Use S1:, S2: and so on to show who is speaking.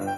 S1: Música